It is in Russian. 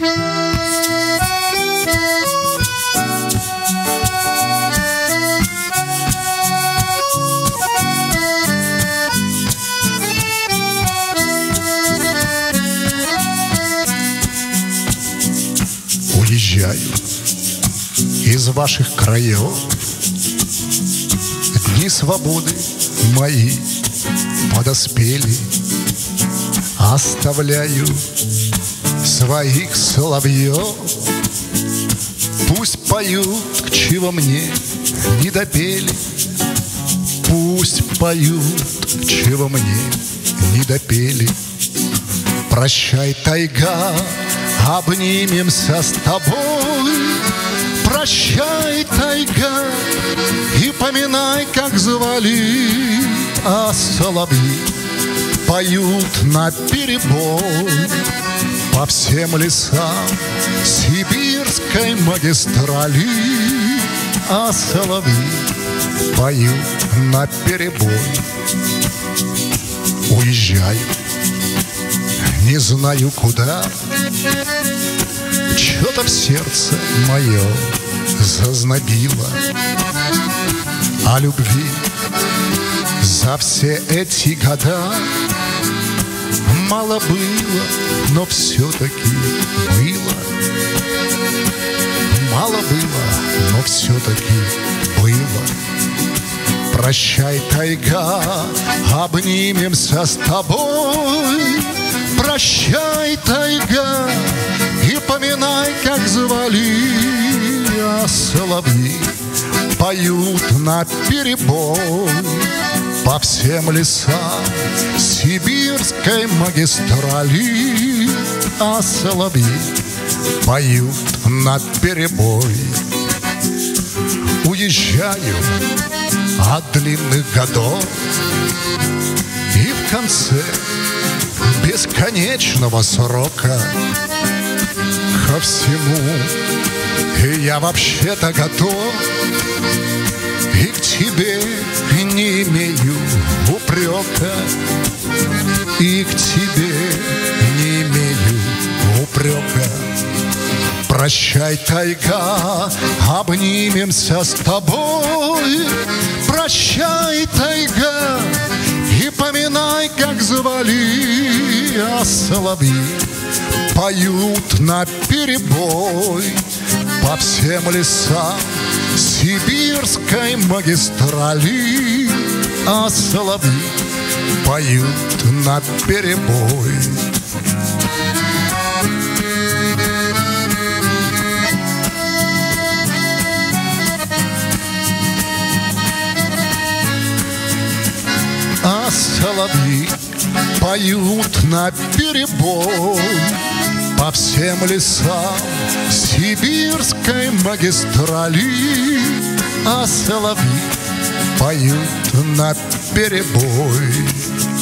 Уезжаю из ваших краев. Дни свободы мои подоспели. Оставляю своих соловьев Пусть поют, к чего мне не допели. Пусть поют, к чего мне не допели. Прощай, тайга, обнимемся с тобой. Прощай, тайга, и поминай, как звали. А соловьи поют на перебой По всем лесам сибирской магистрали А соловьи поют на перебой. Уезжаю, не знаю куда Что-то в сердце мое зазнобило. О любви за все эти года Мало было, но все-таки было. Мало было, но все-таки было. Прощай, тайга, обнимемся с тобой. Прощай, тайга, и поминай, как звали. А соловьи поют на перебой По всем лесам сибирской магистрали А соловьи поют на перебой. Уезжаю от длинных годов И в конце бесконечного срока Ко всему и я вообще-то готов упрека И к тебе не имею упрека. Прощай, тайга, обнимемся с тобой. Прощай, тайга, и поминай, как звали А соловьи поют на перебой По всем лесам сибирской магистрали А соловьи поют на перебой. А соловьи поют на перебой По всем лесам сибирской магистрали. А соловьи поют на перебой